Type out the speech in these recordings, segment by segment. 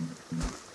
Mm-hmm.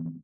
You